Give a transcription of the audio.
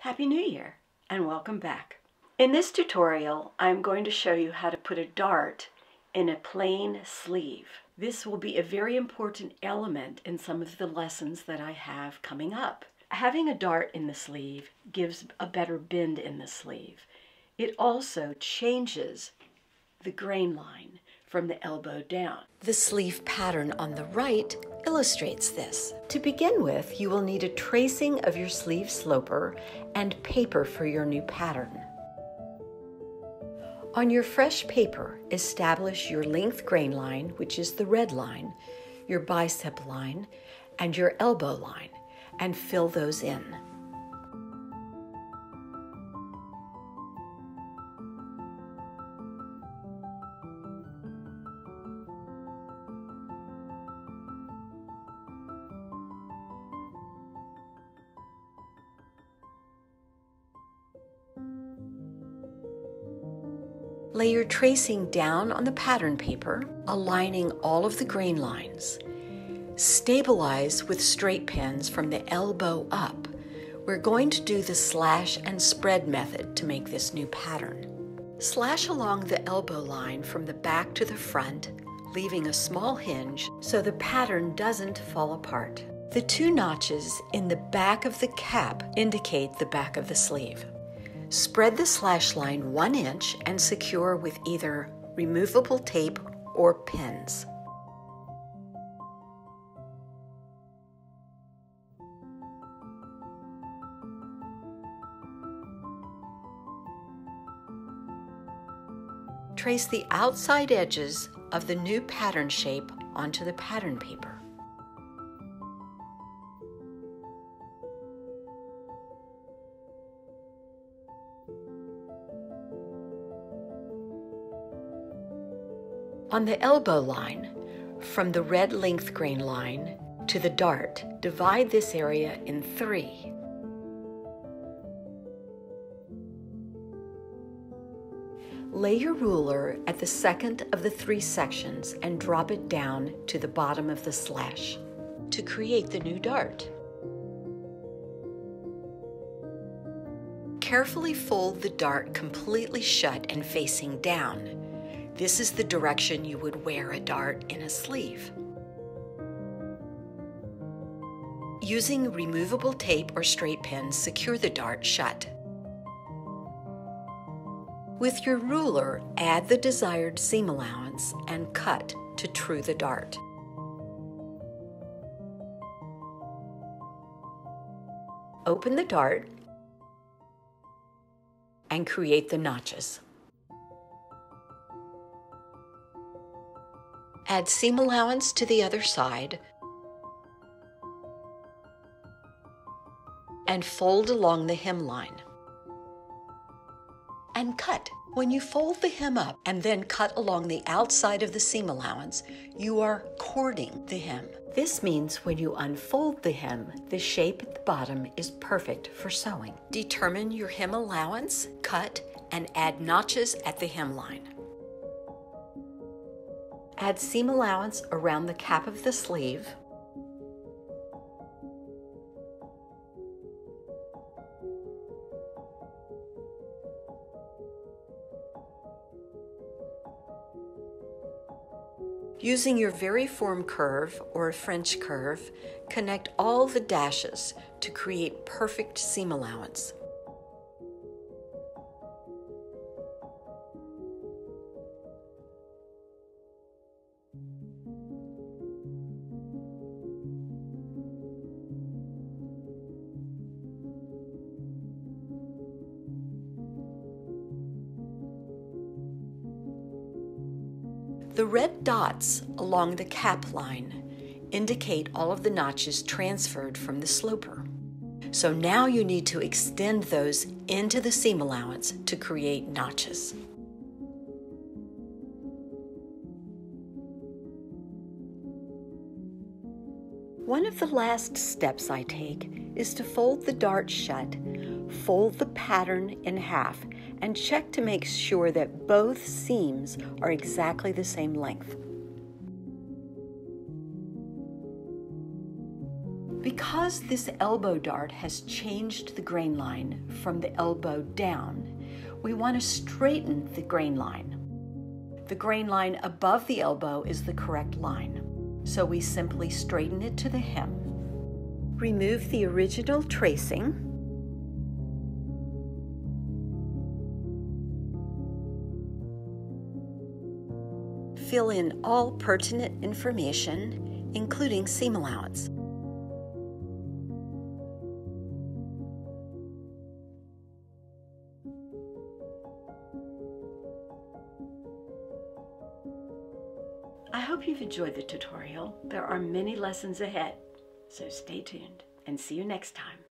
Happy New Year and welcome back. In this tutorial, I'm going to show you how to put a dart in a plain sleeve. This will be a very important element in some of the lessons that I have coming up. Having a dart in the sleeve gives a better bend in the sleeve. It also changes the grain line from the elbow down. The sleeve pattern on the right illustrates this. To begin with, you will need a tracing of your sleeve sloper and paper for your new pattern. On your fresh paper, establish your length grain line, which is the red line, your bicep line, and your elbow line, and fill those in. Lay your tracing down on the pattern paper, aligning all of the grain lines. Stabilize with straight pins from the elbow up. We're going to do the slash and spread method to make this new pattern. Slash along the elbow line from the back to the front, leaving a small hinge so the pattern doesn't fall apart. The two notches in the back of the cap indicate the back of the sleeve. Spread the slash line one inch and secure with either removable tape or pins. Trace the outside edges of the new pattern shape onto the pattern paper. On the elbow line, from the red length grain line to the dart, divide this area in three. Lay your ruler at the second of the three sections and drop it down to the bottom of the slash to create the new dart. Carefully fold the dart completely shut and facing down. This is the direction you would wear a dart in a sleeve. Using removable tape or straight pins, secure the dart shut. With your ruler, add the desired seam allowance and cut to true the dart. Open the dart and create the notches. Add seam allowance to the other side and fold along the hemline and cut. When you fold the hem up and then cut along the outside of the seam allowance, you are cording the hem. This means when you unfold the hem, the shape at the bottom is perfect for sewing. Determine your hem allowance, cut, and add notches at the hemline. Add seam allowance around the cap of the sleeve Using your Variform curve or a French curve, connect all the dashes to create perfect seam allowance. The red dots along the cap line indicate all of the notches transferred from the sloper. So now you need to extend those into the seam allowance to create notches. One of the last steps I take is to fold the dart shut, fold the pattern in half, and check to make sure that both seams are exactly the same length. Because this elbow dart has changed the grain line from the elbow down, we want to straighten the grain line. The grain line above the elbow is the correct line, so we simply straighten it to the hem. Remove the original tracing. Fill in all pertinent information, including seam allowance. I hope you've enjoyed the tutorial. There are many lessons ahead, so stay tuned and see you next time.